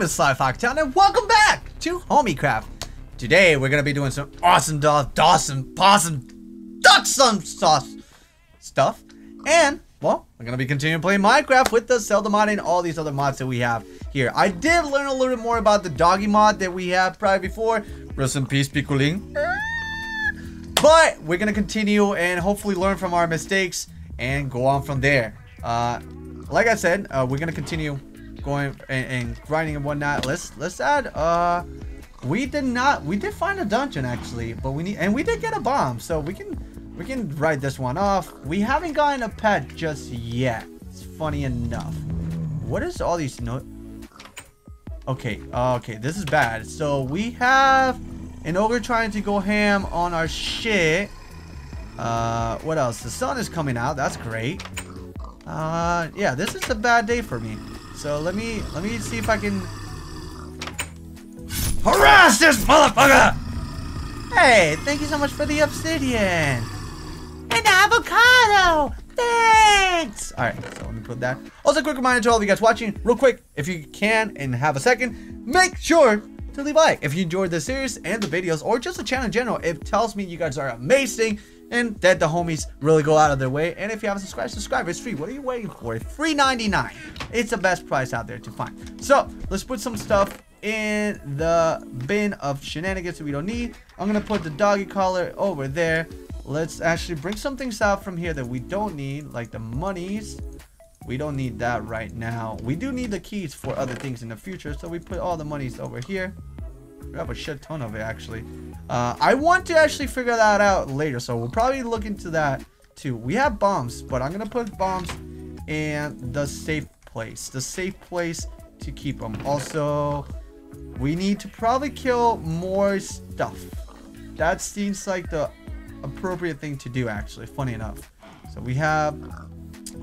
name is Sly Foxhound and welcome back to Homiecraft. Today we're gonna be doing some awesome Dawson Possum Duck some sauce stuff. And well, we're gonna be continuing playing Minecraft with the Zelda mod and all these other mods that we have here. I did learn a little bit more about the doggy mod that we have probably before. Rest in peace, Picoling. But we're gonna continue and hopefully learn from our mistakes and go on from there. Uh, like I said, uh, we're gonna continue going and, and, grinding and whatnot. Let's let's add. Uh, we did not. We did find a dungeon actually, but we need and we did get a bomb, so we can we can write this one off. We haven't gotten a pet just yet. It's funny enough. What is all these no? Okay, okay, this is bad. So we have an ogre trying to go ham on our shit. Uh, what else? The sun is coming out. That's great. Uh, yeah, this is a bad day for me. So let me let me see if I can harass this motherfucker. Hey, thank you so much for the obsidian and avocado. Thanks. All right, so let me put that. Also, quick reminder to all of you guys watching, real quick, if you can and have a second, make sure to leave a like if you enjoyed the series and the videos or just the channel in general. It tells me you guys are amazing and that the homies really go out of their way. And if you haven't subscribed, subscribe. It's free. What are you waiting for? It's free 99. It's the best price out there to find. So let's put some stuff in the bin of shenanigans that we don't need. I'm gonna put the doggy collar over there. Let's actually bring some things out from here that we don't need, like the monies. We don't need that right now. We do need the keys for other things in the future, so we put all the monies over here. We have a shit ton of it, actually. Uh, I want to actually figure that out later, so we'll probably look into that too. We have bombs, but I'm going to put bombs in the safe place. The safe place to keep them. Also, we need to probably kill more stuff. That seems like the appropriate thing to do, actually, funny enough. So we have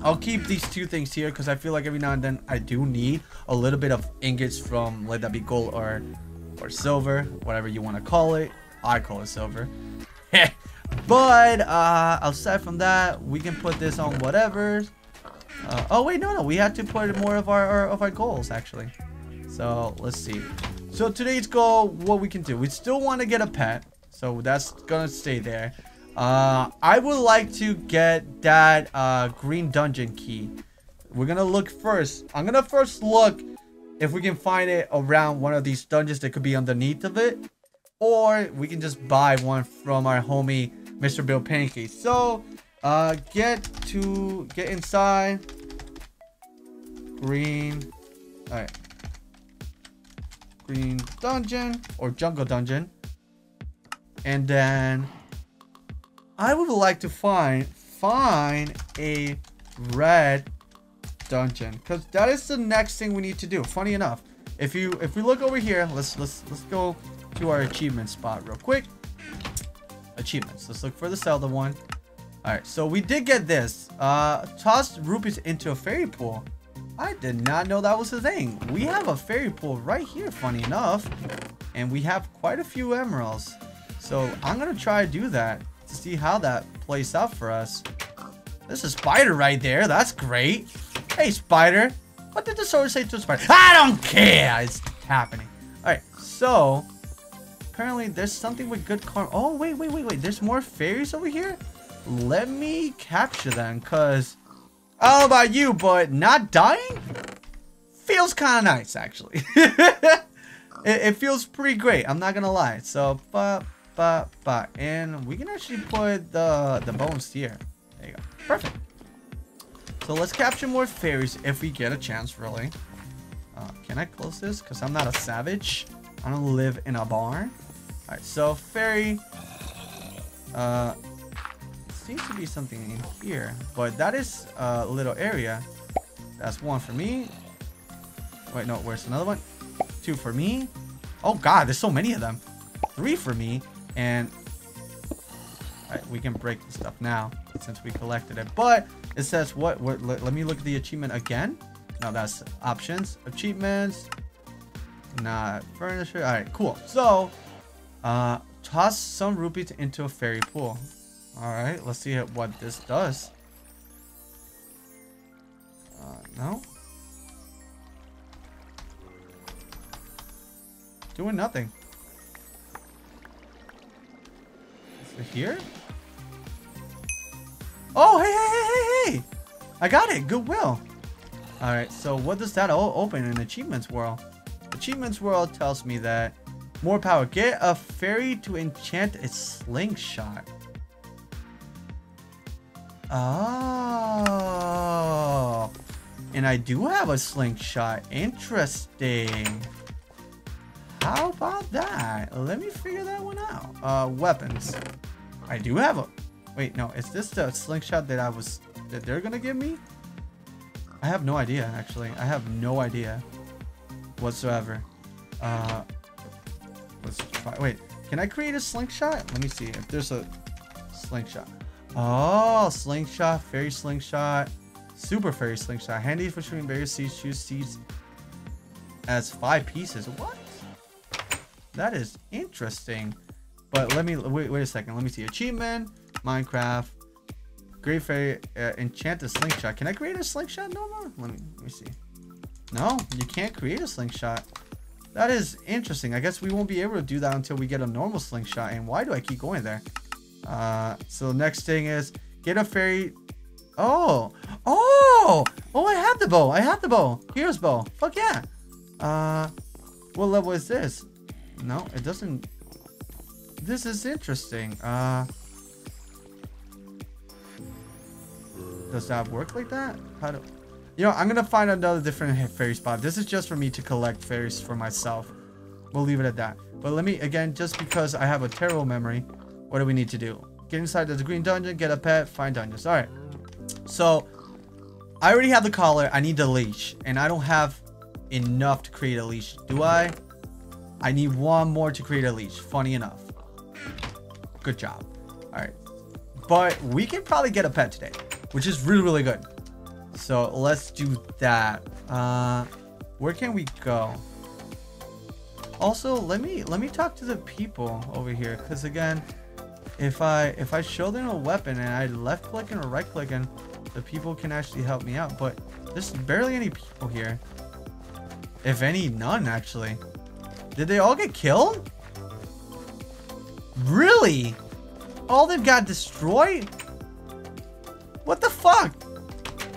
I'll keep these two things here because I feel like every now and then I do need a little bit of ingots from let that be gold or or silver, whatever you want to call it. I call it silver. but uh, aside from that, we can put this on whatever. Uh, oh wait, no, no, we have to put more of our, our of our goals actually. So let's see. So today's goal, what we can do, we still want to get a pet, so that's gonna stay there. Uh, I would like to get that uh, green dungeon key. We're gonna look first. I'm gonna first look if we can find it around one of these dungeons that could be underneath of it. Or we can just buy one from our homie, Mr. Bill Pancake. So, uh, get to, get inside. Green, alright. Green dungeon, or jungle dungeon. And then, I would like to find, find a red dungeon. Because that is the next thing we need to do. Funny enough if you if we look over here let's let's let's go to our achievement spot real quick. Achievements. Let's look for the Zelda one. All right so we did get this. Uh toss rupees into a fairy pool. I did not know that was a thing. We have a fairy pool right here funny enough. And we have quite a few emeralds. So I'm gonna try to do that to see how that plays out for us. There's a spider right there. That's great Hey, spider. What did the sword say to the spider? I don't care. It's happening. All right. So, apparently there's something with good karma. Oh, wait, wait, wait, wait. There's more fairies over here? Let me capture them because know about you, but not dying feels kind of nice, actually. it, it, feels pretty great. I'm not going to lie. So, but, but, but. And we can actually put the, the bones here. There you go. Perfect. So let's capture more fairies if we get a chance, really. Uh, can I close this? Because I'm not a savage. I don't live in a barn. Alright, so fairy. Uh, seems to be something in here. But that is a little area. That's one for me. Wait, no, where's another one? Two for me. Oh god, there's so many of them. Three for me. And we can break the stuff now since we collected it. But it says what? what let, let, me look at the achievement again. Now that's options. Achievements. Not furniture. All right, cool. So, uh, toss some rupees into a fairy pool. All right, let's see what this does. Uh, no. doing nothing. Is it here? Oh, hey, hey, hey, hey, hey! I got it. Goodwill. All right. So what does that open in Achievements World? Achievements World tells me that more power. Get a fairy to enchant its slingshot. Oh. And I do have a slingshot. Interesting. How about that? Let me figure that one out. Uh, weapons. I do have a... Wait, no. Is this the slingshot that I was... That they're gonna give me? I have no idea, actually. I have no idea whatsoever. Uh, let's try. Wait, can I create a slingshot? Let me see if there's a slingshot. Oh, slingshot, fairy slingshot, super fairy slingshot. Handy for shooting various seeds. Choose seeds as five pieces. What? That is interesting. But let me wait. Wait a second. Let me see. Achievement, Minecraft, Great Fairy, uh, enchant a slingshot. Can I create a slingshot no more? Let me let me see. No, you can't create a slingshot. That is interesting. I guess we won't be able to do that until we get a normal slingshot. And why do I keep going there? Uh, so the next thing is get a fairy. Oh, oh, oh! I have the bow. I have the bow. Here's bow. Fuck yeah. Uh, what level is this? No, it doesn't. This is interesting. Uh, does that work like that? How do? You know, I'm gonna find another different fairy spot. This is just for me to collect fairies for myself. We'll leave it at that. But let me, again, just because I have a terrible memory, what do we need to do? Get inside the green dungeon, get a pet, find dungeons. All right. So, I already have the collar. I need the leash. And I don't have enough to create a leash. Do I? I need one more to create a leash. Funny enough. Good job. All right. But we can probably get a pet today, which is really, really good. So let's do that. Uh, where can we go? Also, let me let me talk to the people over here, because again, if I if I show them a weapon and I left clicking or right clicking, the people can actually help me out. But there's barely any people here. If any, none actually. Did they all get killed? Really? All them got destroyed? What the fuck?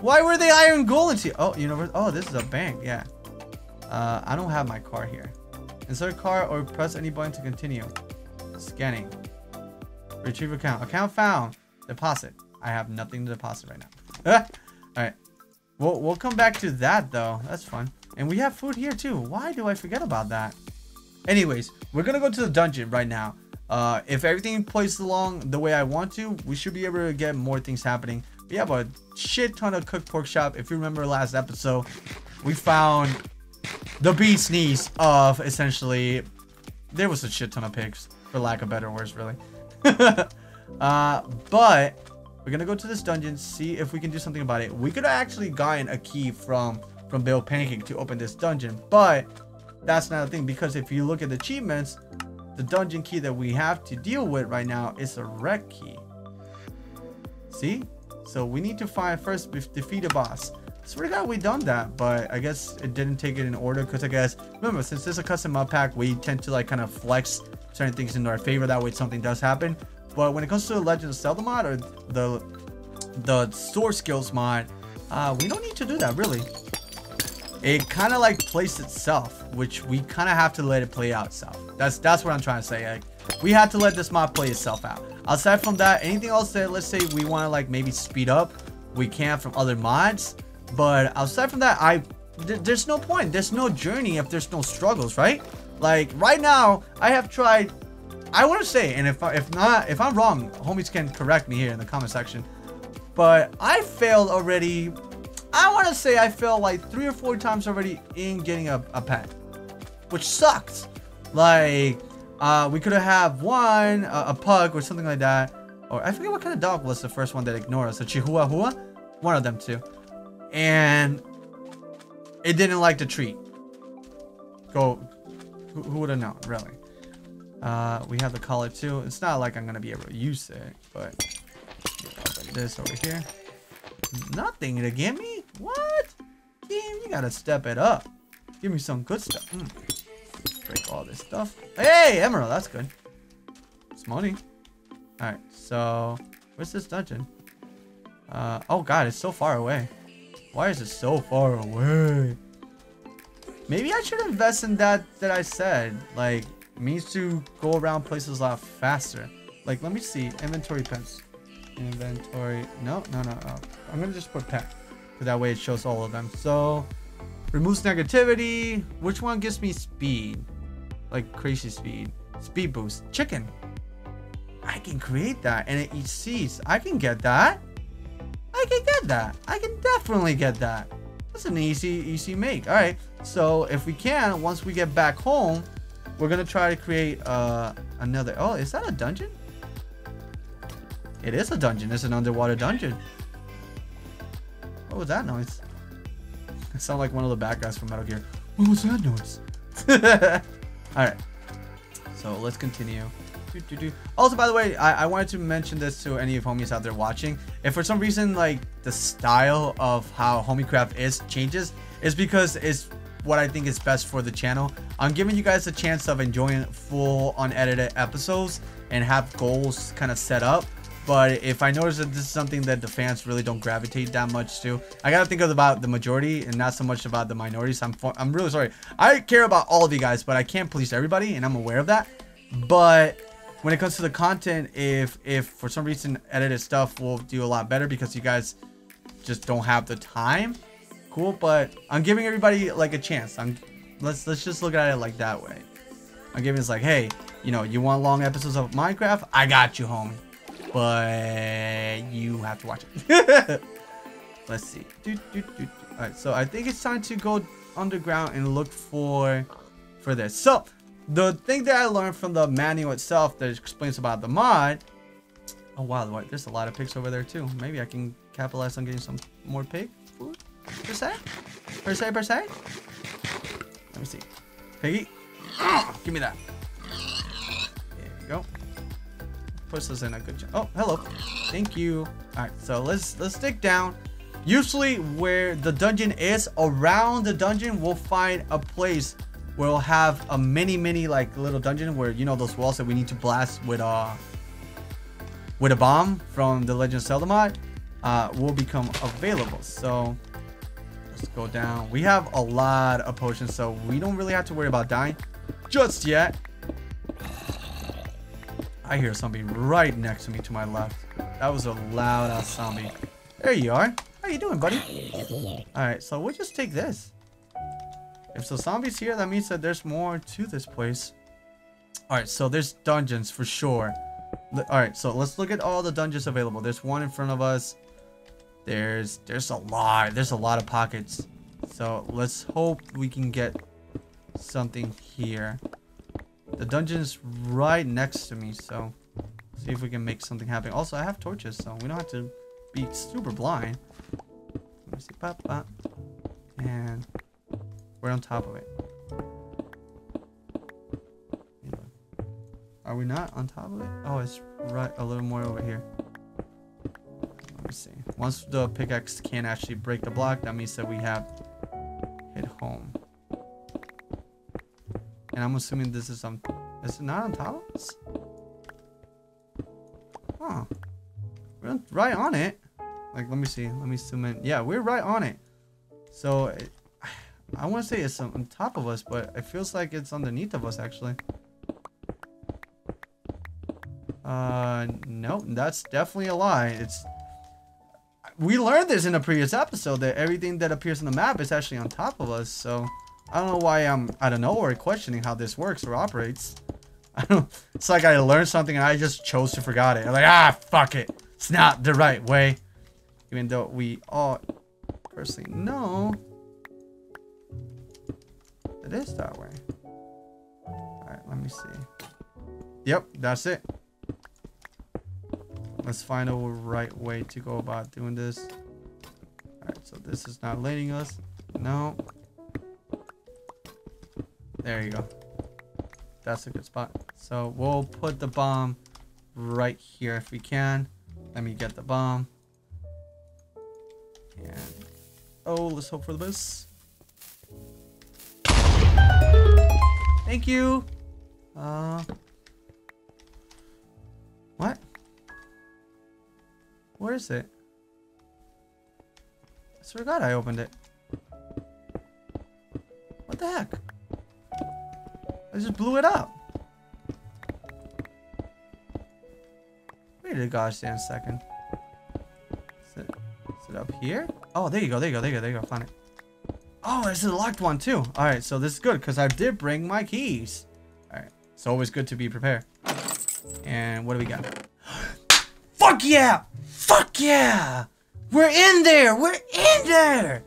Why were they iron golems here? Oh, you know, oh, this is a bank. Yeah. Uh, I don't have my car here. Insert car or press any button to continue. Scanning. Retrieve account. Account found. Deposit. I have nothing to deposit right now. All right. We'll, we'll come back to that though. That's fun. And we have food here too. Why do I forget about that? Anyways, we're going to go to the dungeon right now. Uh, if everything plays along the way I want to, we should be able to get more things happening we have a shit ton of cooked pork chop. If you remember last episode, we found the beast knees of essentially there was a shit ton of pigs for lack of better words really. Uh, but we're gonna go to this dungeon see if we can do something about it. We could have actually gotten a key from from bill pancake to open this dungeon but that's not a thing because if you look at the achievements the dungeon key that we have to deal with right now is a wreck key. See so we need to find first defeat a boss. Swear to God, we done that, but I guess it didn't take it in order because I guess remember since this is a custom mod pack, we tend to like kind of flex certain things into our favor. That way, something does happen. But when it comes to the Legend of Zelda mod or the the Sword Skills mod, uh, we don't need to do that really. It kind of like plays itself, which we kind of have to let it play out itself. That's that's what I'm trying to say. Like, we had to let this mod play itself out. Aside from that, anything else that let's say we want to like maybe speed up, we can from other mods. But outside from that, I th there's no point. There's no journey if there's no struggles, right? Like right now, I have tried. I want to say, and if if not, if I'm wrong, homies can correct me here in the comment section. But I failed already. I want to say I failed like three or four times already in getting a, a pet, which sucks. Like uh, we could have one, uh, a pug or something like that. Or I forget what kind of dog was the first one that ignored us. A Chihuahua? One of them too. And it didn't like the treat. Go, who, who would have known, really? Uh, we have the collar too. It's not like I'm going to be able to use it, but this over here. Nothing to give me? What? You got to step it up. Give me some good stuff. Mm. Break all this stuff. Hey, emerald, that's good. It's money. Alright, so where's this dungeon? Uh, oh god, it's so far away. Why is it so far away? Maybe I should invest in that that I said. Like, means to go around places a lot faster. Like, let me see. Inventory pets. Inventory. No, no, no, no. I'm gonna just put pet. Because that way it shows all of them. So, removes negativity. Which one gives me speed? Like, crazy speed. Speed boost. Chicken. I can create that and it eats seeds. I can get that. I can get that. I can definitely get that. That's an easy, easy make. All right. So if we can, once we get back home, we're going to try to create uh, another. Oh, is that a dungeon? It is a dungeon. It's an underwater dungeon. What was that noise? It sounded like one of the bad guys from Metal Gear. What was that noise? All right. So let's continue. Also, by the way, I, I wanted to mention this to any of homies out there watching. If for some reason, like, the style of how Homiecraft is changes, is because it's what I think is best for the channel. I'm giving you guys a chance of enjoying full unedited episodes and have goals kind of set up. But if I notice that this is something that the fans really don't gravitate that much to, I gotta think about the majority and not so much about the minorities. I'm I'm really sorry. I care about all of you guys, but I can't please everybody, and I'm aware of that. But when it comes to the content, if if for some reason edited stuff will do a lot better because you guys just don't have the time, cool. But I'm giving everybody like a chance. I'm let's let's just look at it like that way. I'm giving it's like, hey, you know, you want long episodes of Minecraft? I got you, homie. But you have to watch it. let's see. All right, so I think it's time to go underground and look for for this. So the thing that I learned from the manual itself that explains about the mod. Oh wow, there's a lot of pigs over there too. Maybe I can capitalize on getting some more pig food per se, per se, per se. Let me see, piggy, give me that. There you go. Puts us in a good. Oh, hello. Thank you. All right, so let's let's dig down. Usually, where the dungeon is, around the dungeon, we'll find a place where we'll have a mini mini like little dungeon where you know those walls that we need to blast with uh with a bomb from the Legend of Zelda mod uh, will become available. So let's go down. We have a lot of potions, so we don't really have to worry about dying just yet. I hear somebody right next to me to my left. That was a loud ass zombie. There you are. How you doing, buddy? Alright, so we'll just take this. If the zombies here, that means that there's more to this place. Alright, so there's dungeons for sure. Alright, so let's look at all the dungeons available. There's one in front of us. There's there's a lot. There's a lot of pockets. So let's hope we can get something here. The dungeon's right next to me, so see if we can make something happen. Also, I have torches, so we don't have to be super blind. Let me see. Pop. And we're on top of it. Are we not on top of it? Oh, it's right a little more over here. Let me see. Once the pickaxe can actually break the block, that means that we have hit home. And I'm assuming this is on... Is it not on top of us? Huh. We're right on it. Like, let me see. Let me zoom in. Yeah, we're right on it. So, it, I want to say it's on top of us, but it feels like it's underneath of us, actually. Uh, no, that's definitely a lie. It's... We learned this in a previous episode, that everything that appears on the map is actually on top of us, so... I don't know why I'm, I don't know, or questioning how this works or operates. I don't, it's like I learned something and I just chose to forget it. I'm like, ah, fuck it. It's not the right way. Even though we all personally know it is that way. Alright, let me see. Yep, that's it. Let's find a right way to go about doing this. Alright, so this is not letting us. No. There you go. That's a good spot. So we'll put the bomb right here if we can. Let me get the bomb. And oh, let's hope for the best. Thank you. Uh. What? Where is it? I forgot I opened it. What the heck? Blew it up. Wait a gosh damn second. Is it, is it up here? Oh, there you go, there you go, there you go, there you go, found it. Oh, this is a locked one too. Alright, so this is good because I did bring my keys. Alright, it's always good to be prepared. And what do we got? Fuck yeah! Fuck yeah! We're in there! We're in there!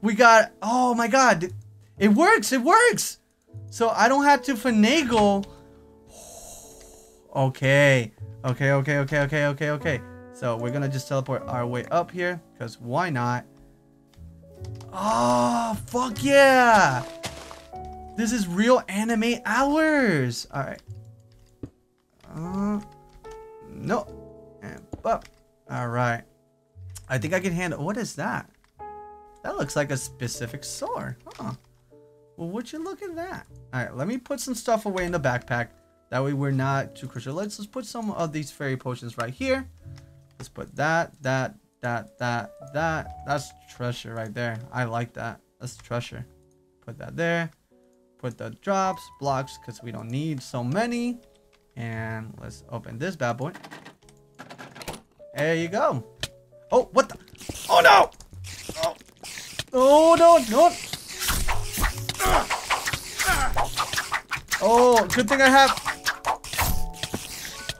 We got, oh my god. It works, it works! So I don't have to finagle. Okay. Okay, okay, okay, okay, okay, okay. So we're gonna just teleport our way up here, because why not? Oh, fuck yeah! This is real anime hours! Alright. Uh, no. And up. Alright. I think I can handle... What is that? That looks like a specific sword. Huh. Well, would you look at that? Alright, let me put some stuff away in the backpack. That way we're not too crucial. Let's just put some of these fairy potions right here. Let's put that, that, that, that, that. That's treasure right there. I like that. That's treasure. Put that there. Put the drops, blocks, because we don't need so many. And let's open this bad boy. There you go. Oh, what the? Oh, no! Oh, oh no, no! Oh, good thing I have...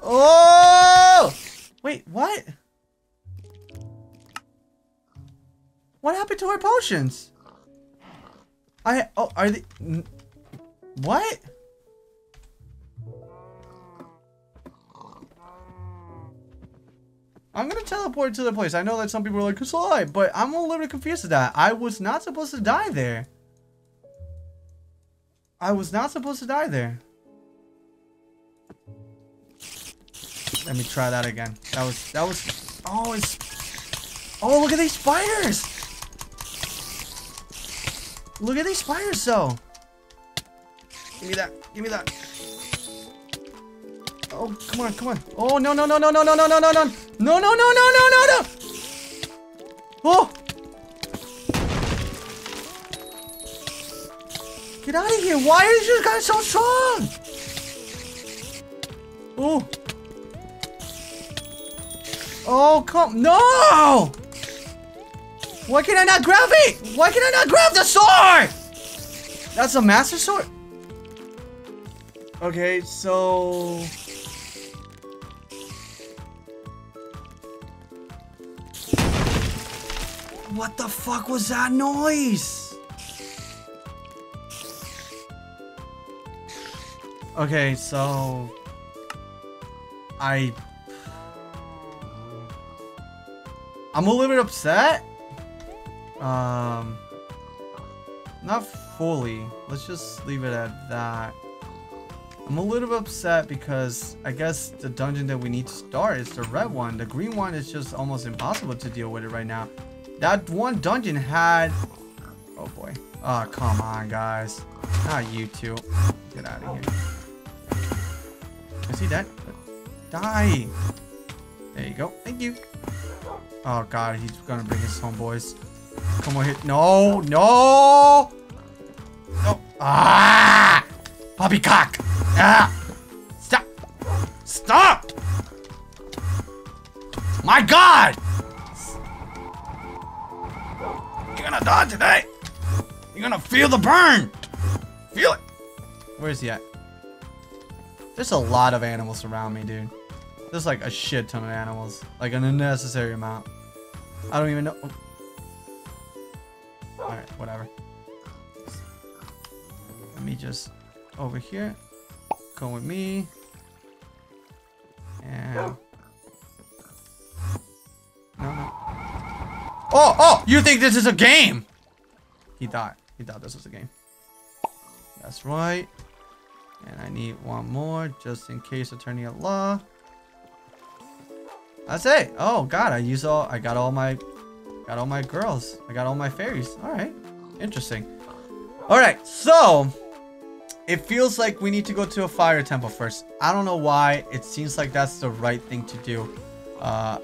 Oh! Wait, what? What happened to our potions? I... Oh, are they... What? I'm gonna teleport to the place. I know that some people are like, Kasai, but I'm a little bit confused with that. I was not supposed to die there. I was not supposed to die there. Let me try that again. That was, that was, oh, it's, oh, look at these spiders. Look at these spiders, though. Give me that, give me that. Oh, come on, come on. Oh, no, no, no, no, no, no, no, no, no, no. No, no, no, no, no, no, no. Oh. Get out of here. Why is this guy so strong? Oh. Oh, come. No. Why can I not grab it? Why can I not grab the sword? That's a master sword? Okay, so... What the fuck was that noise? Okay, so... I... I'm a little bit upset. Um... Not fully. Let's just leave it at that. I'm a little bit upset because I guess the dungeon that we need to start is the red one. The green one is just almost impossible to deal with it right now. That one dungeon had... Oh boy. Oh, come on, guys. Not you two. Get out of here. Is that? Die. There you go. Thank you. Oh god, he's gonna bring his homeboys. Come on, hit. No, no! No. Ah! Poppycock! Ah! Stop! Stop! My god! You're gonna die today. You're gonna feel the burn. Feel it. Where's he at? There's a lot of animals around me, dude. There's like a shit ton of animals. Like an unnecessary amount. I don't even know. Alright, whatever. Let me just over here. Come with me. And no, no. Oh, oh, you think this is a game? He thought, he thought this was a game. That's right. And I need one more just in case attorney at law. That's it. Oh god, I use all I got all my got all my girls. I got all my fairies. Alright. Interesting. Alright, so it feels like we need to go to a fire temple first. I don't know why. It seems like that's the right thing to do. Uh,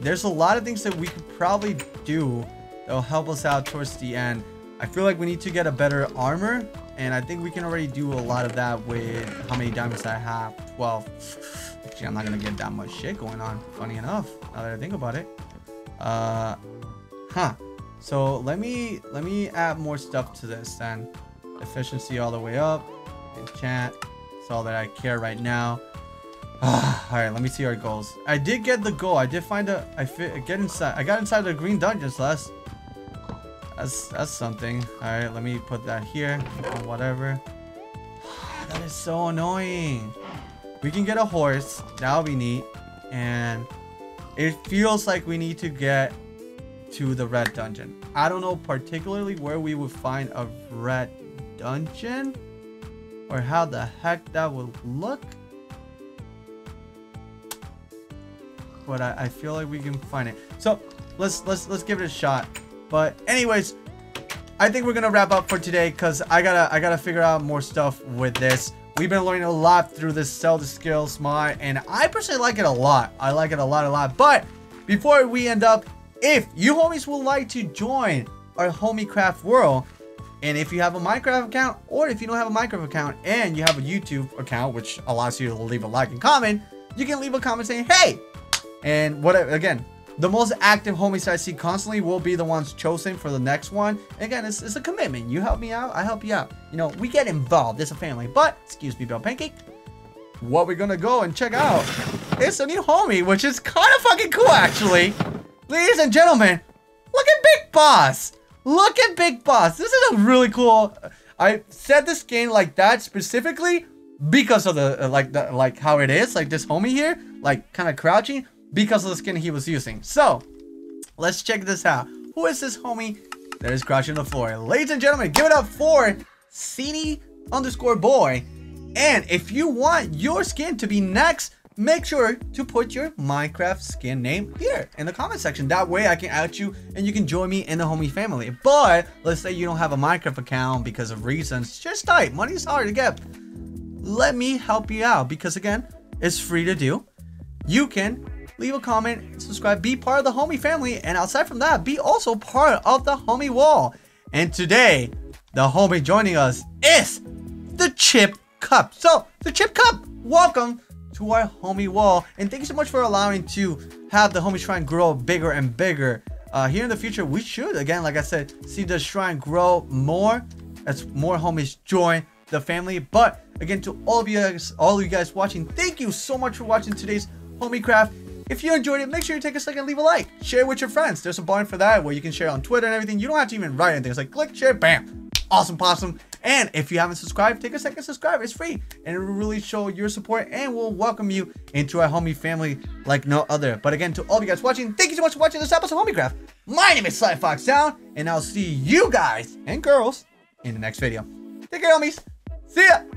there's a lot of things that we could probably do that'll help us out towards the end. I feel like we need to get a better armor. And I think we can already do a lot of that with how many diamonds I have. 12. Actually, I'm not going to get that much shit going on. Funny enough, now that I think about it. Uh, huh. So let me let me add more stuff to this then. Efficiency all the way up. Enchant. That's all that I care right now. all right, let me see our goals. I did get the goal. I did find a. I fit. Get inside. I got inside the green dungeons last. That's that's something. All right, let me put that here. Whatever. that is so annoying. We can get a horse. That'll be neat. And it feels like we need to get to the red dungeon. I don't know particularly where we would find a red dungeon or how the heck that would look. But I, I feel like we can find it. So let's let's let's give it a shot. But anyways, I think we're gonna wrap up for today because I gotta I gotta figure out more stuff with this. We've been learning a lot through this Zelda skills mod, and I personally like it a lot. I like it a lot, a lot. But before we end up, if you homies would like to join our homie craft world, and if you have a Minecraft account, or if you don't have a Minecraft account and you have a YouTube account, which allows you to leave a like and comment, you can leave a comment saying, hey, and what again, the most active homies I see constantly will be the ones chosen for the next one. again, it's, it's a commitment. You help me out, I help you out. You know, we get involved. It's a family. But, excuse me, Bell Pancake. What we're gonna go and check out It's a new homie, which is kind of fucking cool, actually. Ladies and gentlemen, look at Big Boss. Look at Big Boss. This is a really cool... I set this game like that specifically because of the, like, the, like how it is. Like this homie here, like kind of crouching because of the skin he was using. So, let's check this out. Who is this homie that is crouching on the floor? Ladies and gentlemen, give it up for Cini underscore boy. And if you want your skin to be next, make sure to put your Minecraft skin name here in the comment section. That way I can add you and you can join me in the homie family. But let's say you don't have a Minecraft account because of reasons, just type. Money is hard to get. Let me help you out because again, it's free to do. You can leave a comment, subscribe, be part of the homie family, and outside from that, be also part of the homie wall. And today, the homie joining us is the Chip Cup. So, the Chip Cup, welcome to our homie wall. And thank you so much for allowing to have the homie shrine grow bigger and bigger. Uh, here in the future, we should, again, like I said, see the shrine grow more as more homies join the family. But again, to all of you guys, all of you guys watching, thank you so much for watching today's homie craft. If you enjoyed it, make sure you take a second leave a like. Share it with your friends. There's a button for that where you can share on Twitter and everything. You don't have to even write anything. It's like click, share, bam. Awesome possum. And if you haven't subscribed, take a second subscribe. It's free. And it will really show your support and we'll welcome you into our homie family like no other. But again, to all of you guys watching, thank you so much for watching this episode of HomieCraft. My name is Sly Fox Hound, and I'll see you guys and girls in the next video. Take care, homies. See ya.